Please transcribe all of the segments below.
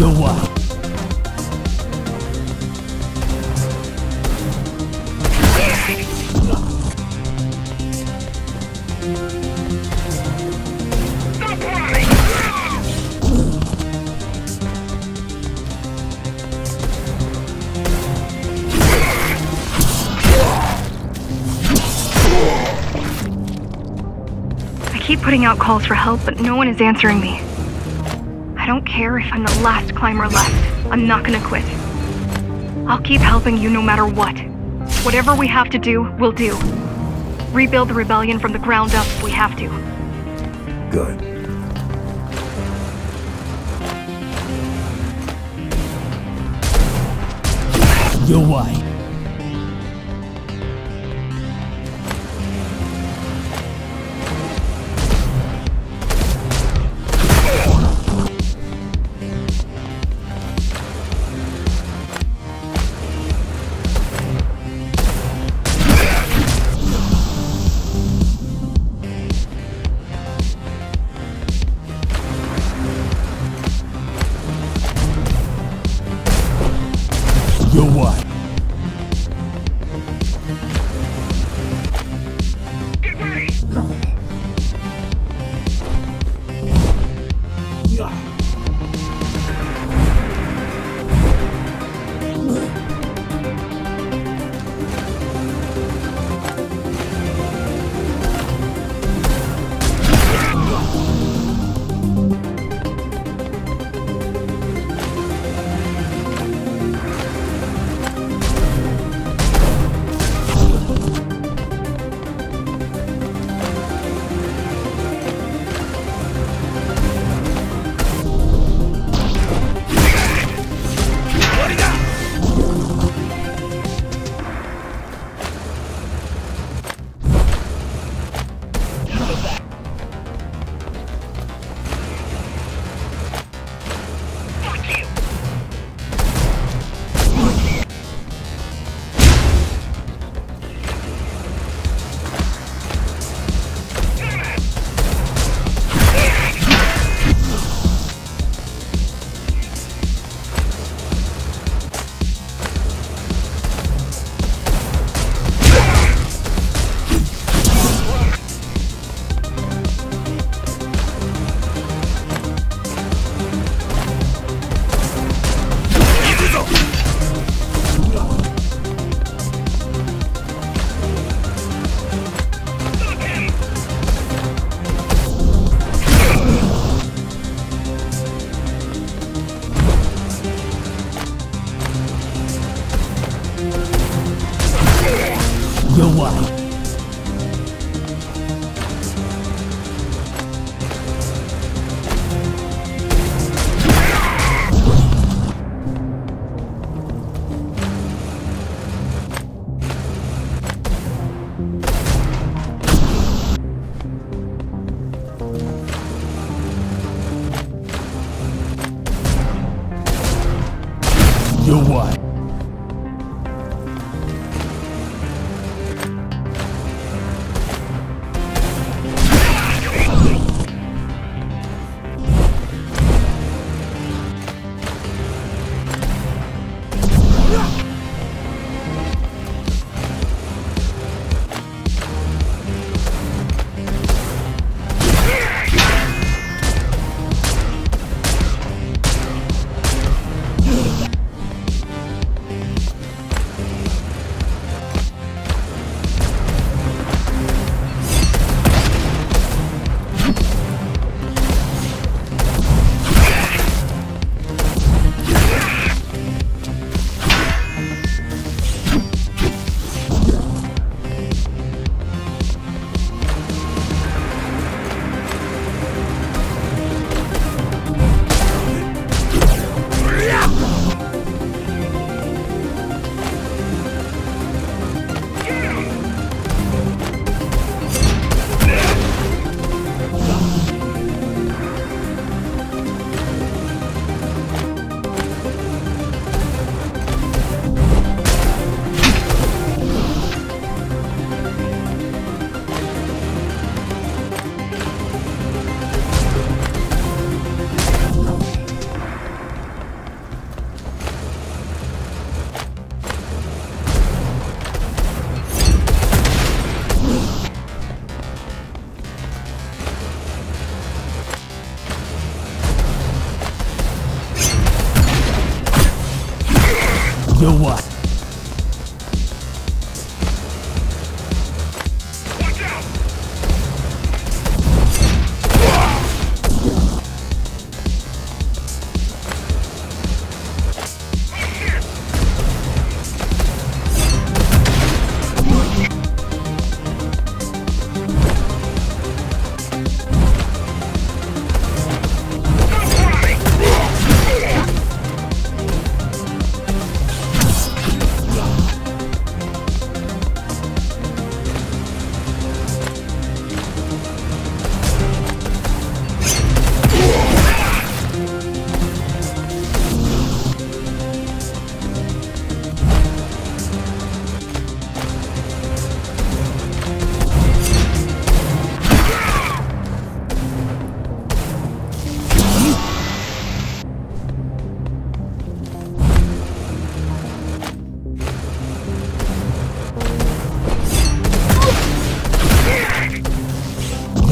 I keep putting out calls for help, but no one is answering me. I don't care if I'm the last climber left. I'm not gonna quit. I'll keep helping you no matter what. Whatever we have to do, we'll do. Rebuild the rebellion from the ground up if we have to. Good. You're white. You're white.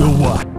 what?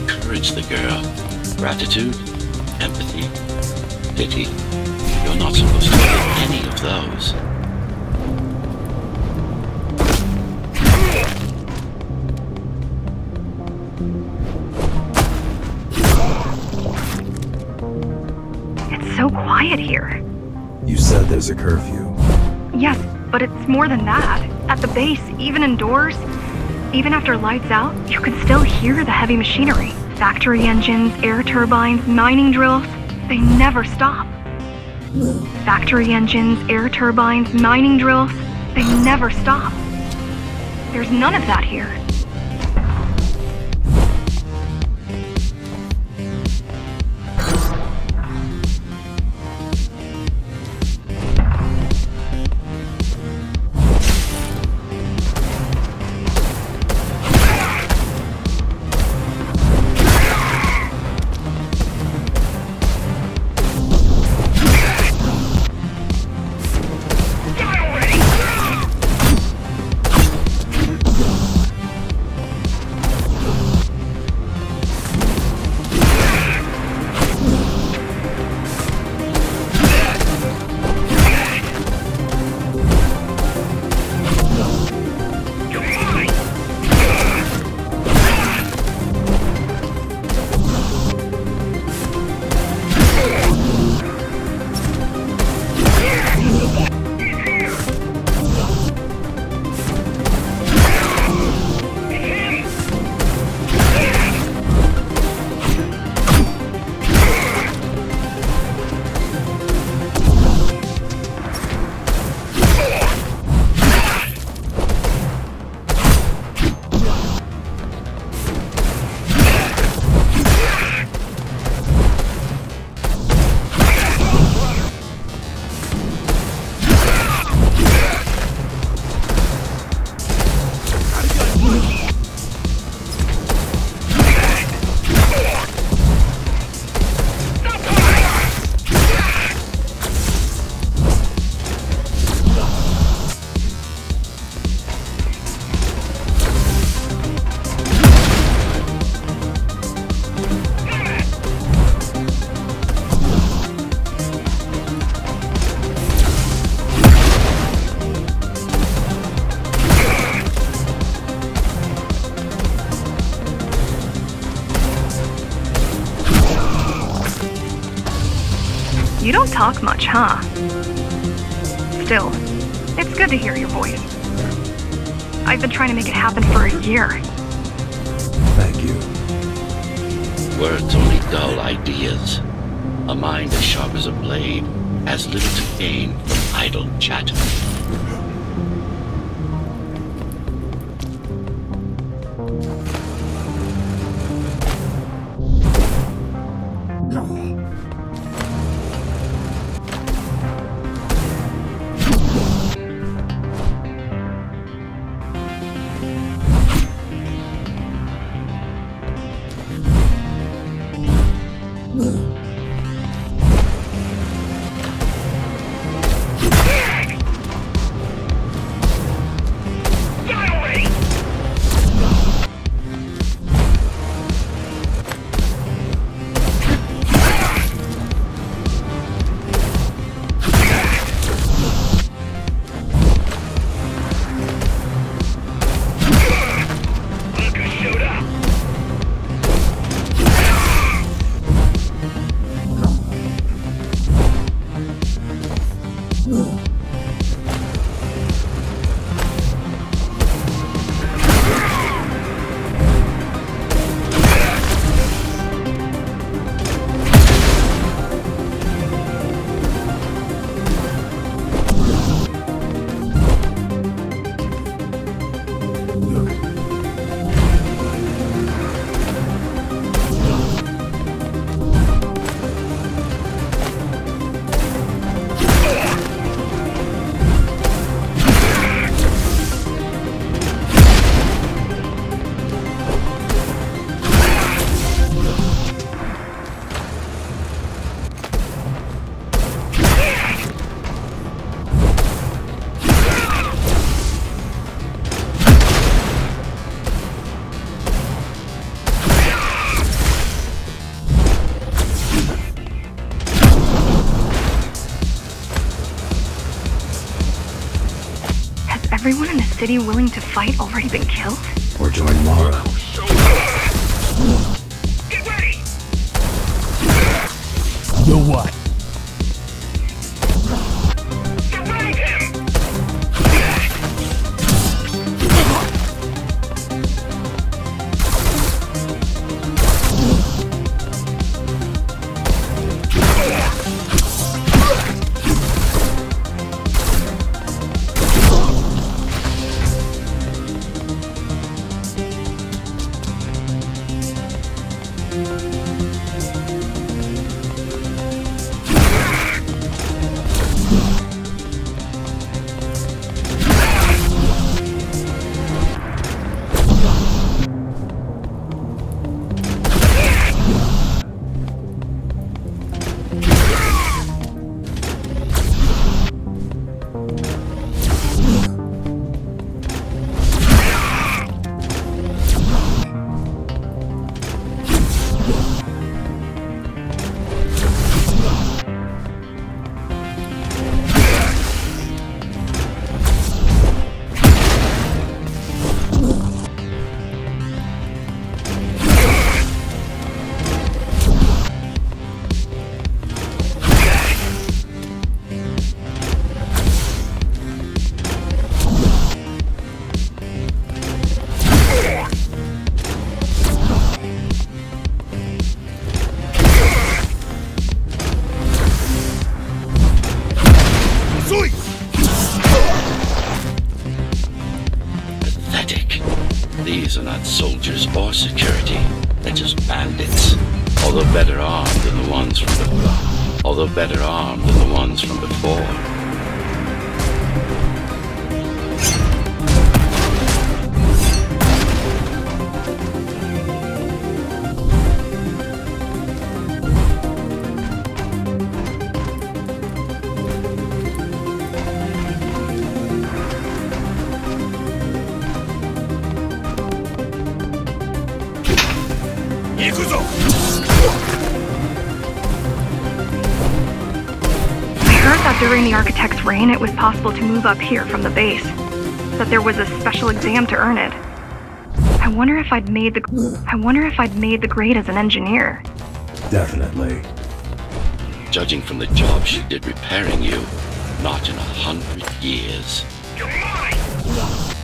Encourage the girl? Gratitude? Empathy? Pity? You're not supposed to feel any of those. It's so quiet here. You said there's a curfew. Yes, but it's more than that. At the base, even indoors, even after lights out, you can still hear the heavy machinery. Factory engines, air turbines, mining drills, they never stop. Factory engines, air turbines, mining drills, they never stop. There's none of that here. Talk much, huh? Still, it's good to hear your voice. I've been trying to make it happen for a year. Thank you. Words only dull ideas. A mind as sharp as a blade has little to gain from idle chatter. City willing to fight already been killed? Or join Mara? Get ready! You what? Soldiers or security. They're just bandits. Although better armed than the ones from the although better armed than the ones from before. Architect's reign, it was possible to move up here from the base. That there was a special exam to earn it. I wonder if I'd made the I wonder if I'd made the grade as an engineer. Definitely. Judging from the job she did repairing you, not in a hundred years. The what?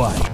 The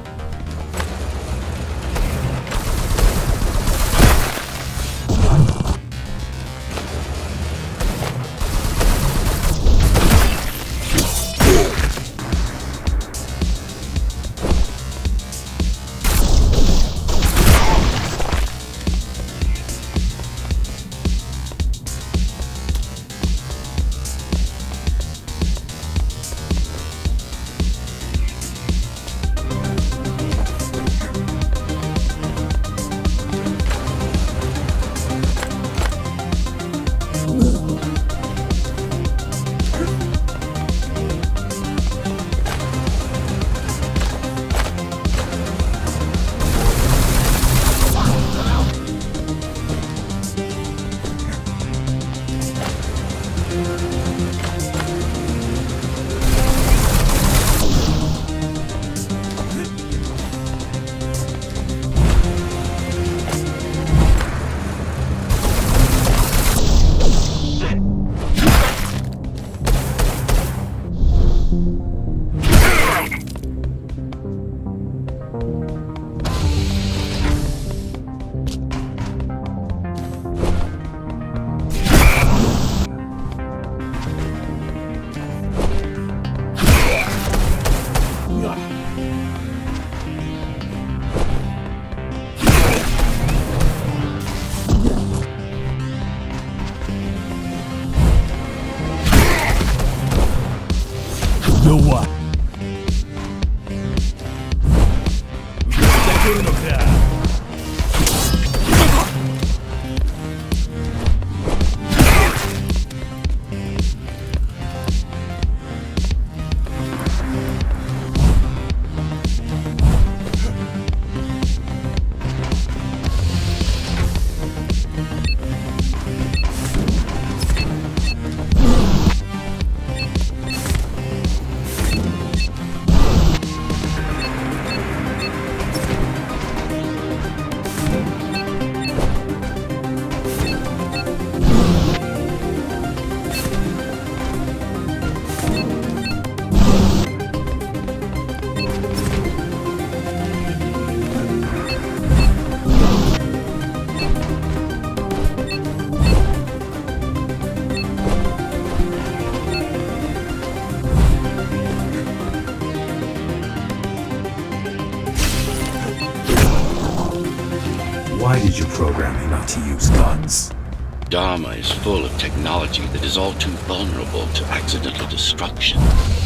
Dharma is full of technology that is all too vulnerable to accidental destruction.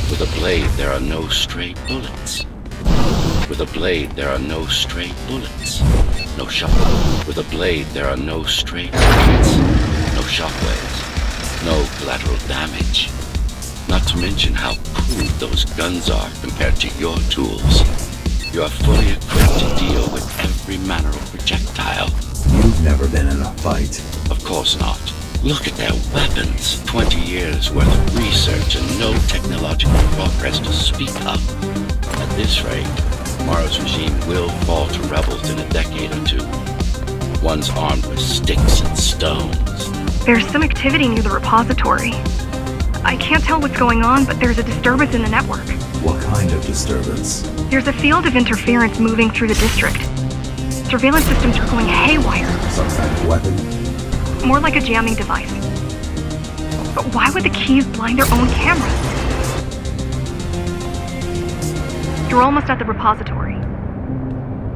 With a blade, there are no stray bullets. With a blade, there are no stray bullets. No shock. With a blade, there are no stray bullets. No shockwaves. No collateral damage. Not to mention how crude those guns are compared to your tools. You are fully equipped to deal with every manner of projectile. You've never been in a fight. Of course not. Look at their weapons. 20 years worth of research and no technological progress to speak of. At this rate, Mara's regime will fall to rebels in a decade or two. One's armed with sticks and stones. There's some activity near the repository. I can't tell what's going on, but there's a disturbance in the network. What kind of disturbance? There's a field of interference moving through the district. Surveillance systems are going haywire, Some kind of weapon? More like a jamming device. But why would the keys blind their own cameras? You're almost at the repository.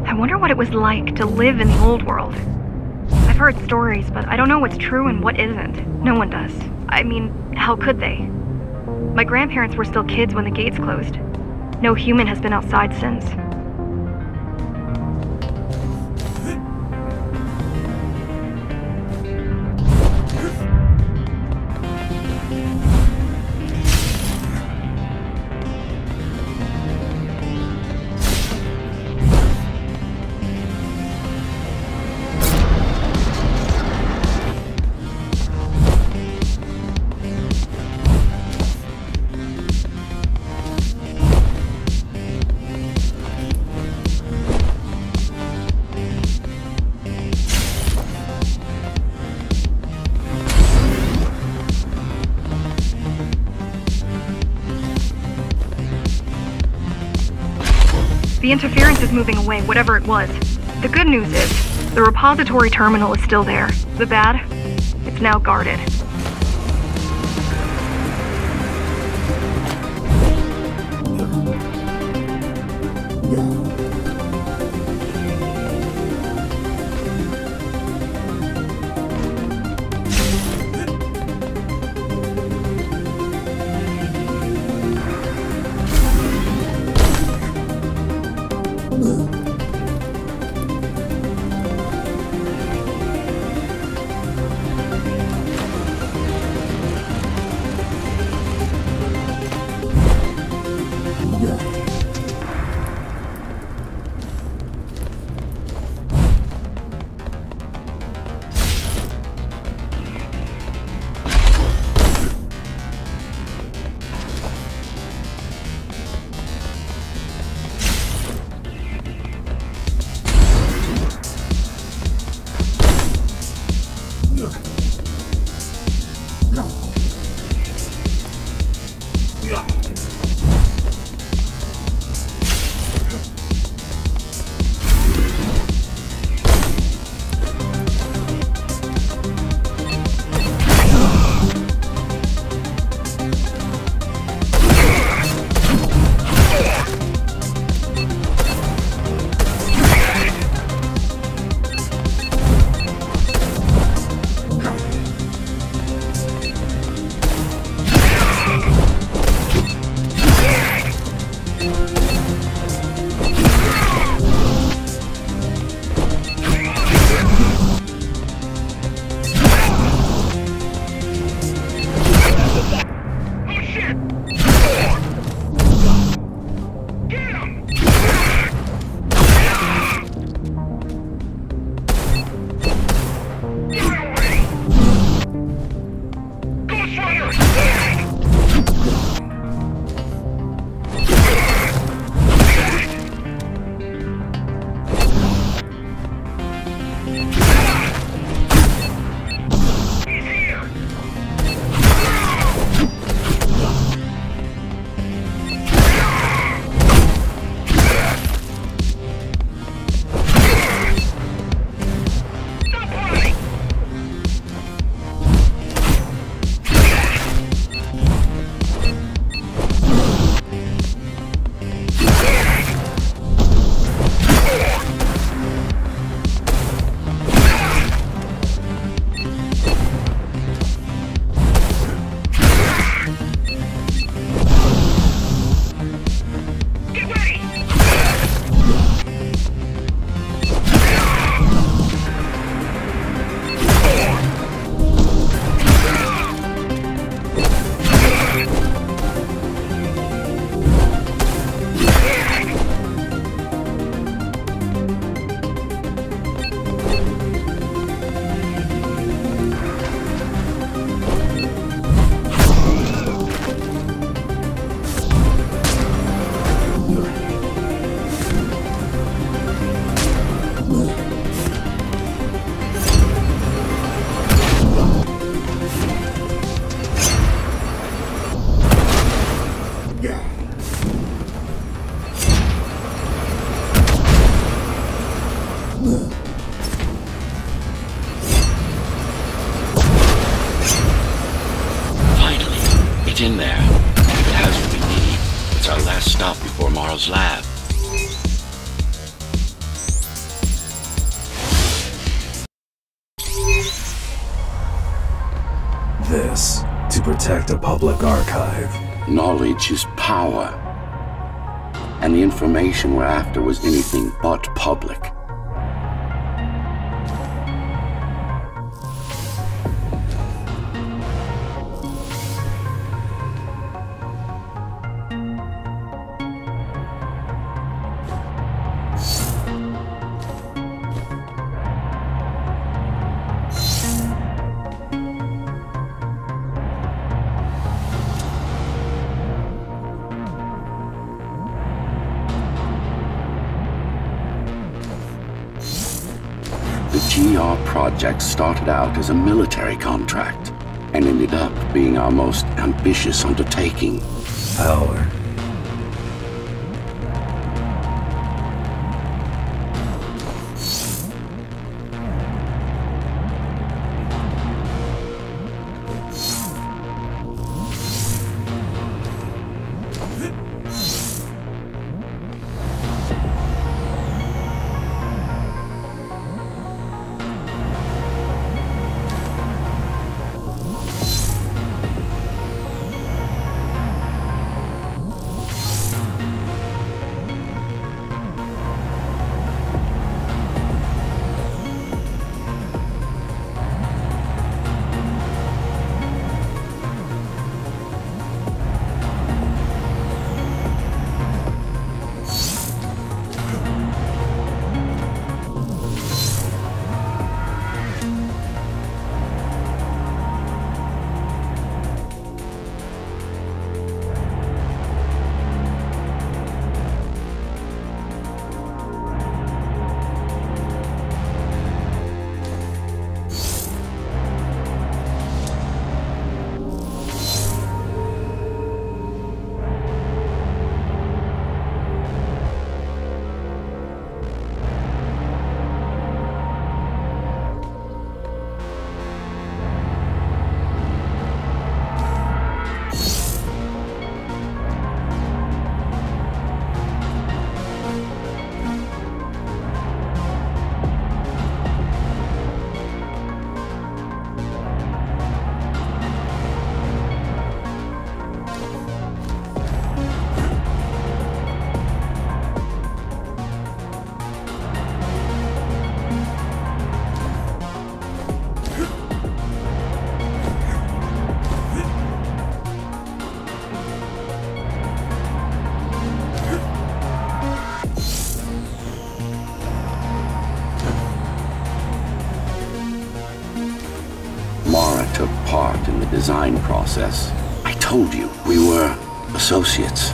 I wonder what it was like to live in the old world. I've heard stories, but I don't know what's true and what isn't. No one does. I mean, how could they? My grandparents were still kids when the gates closed. No human has been outside since. The interference is moving away, whatever it was. The good news is, the repository terminal is still there. The bad, it's now guarded. Knowledge is power. And the information we're after was anything but public. Started out as a military contract and ended up being our most ambitious undertaking. Power. Process. I told you we were associates.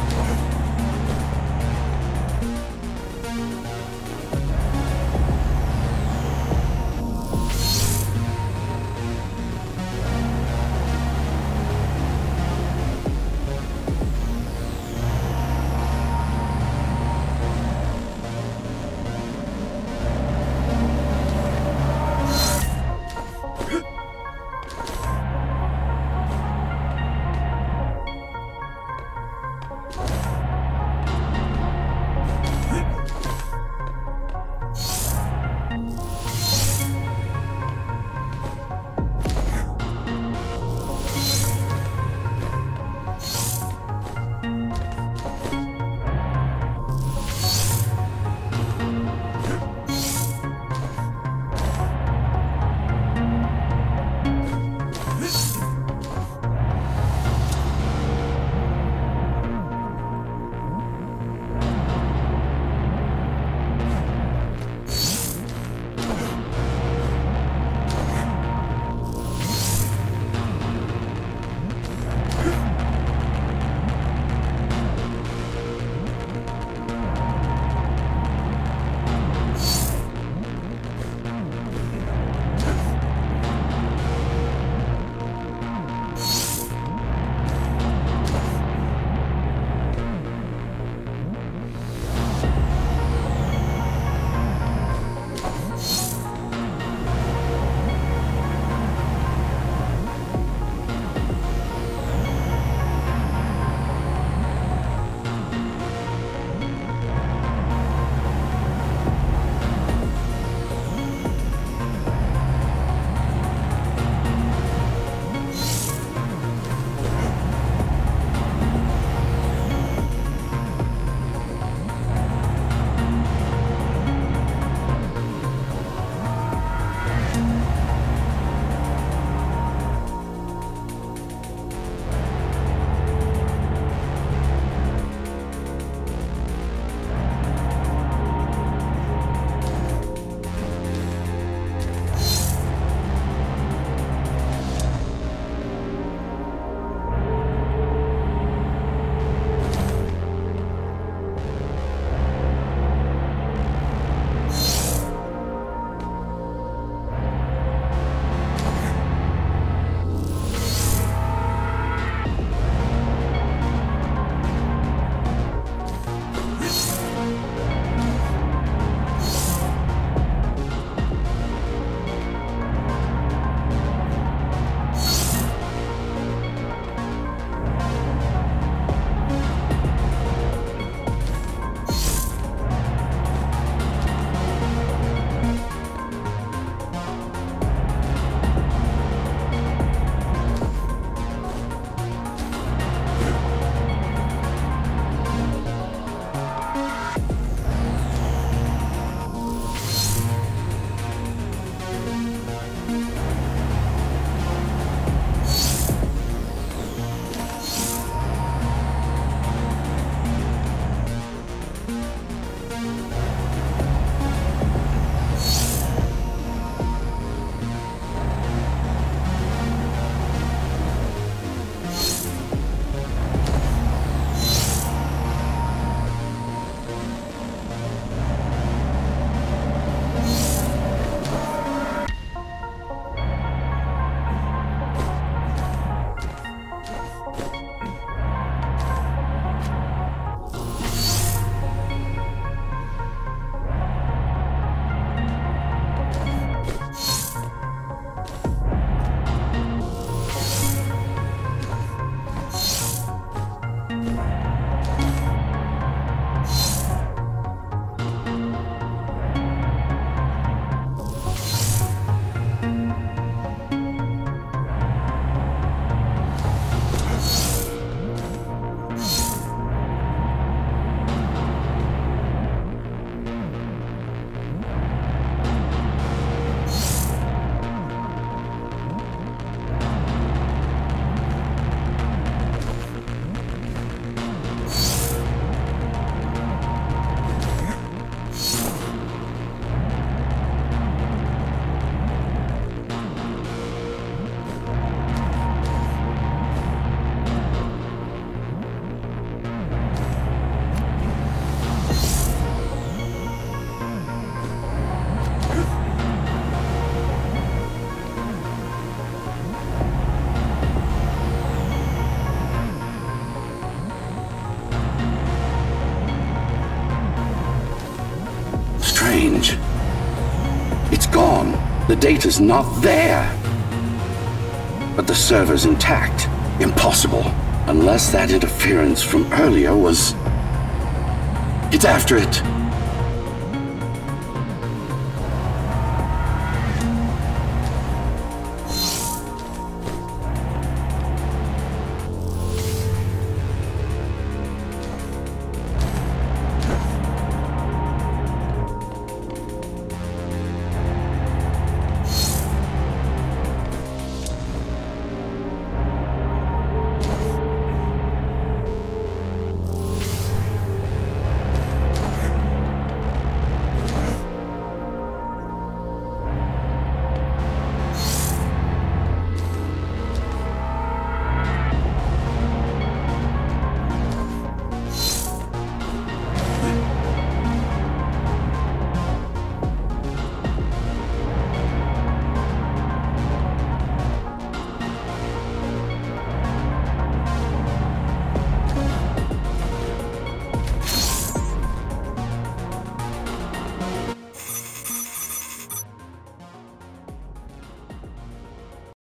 Data's not there. But the server's intact. Impossible. Unless that interference from earlier was... It's after it.